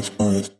it, on.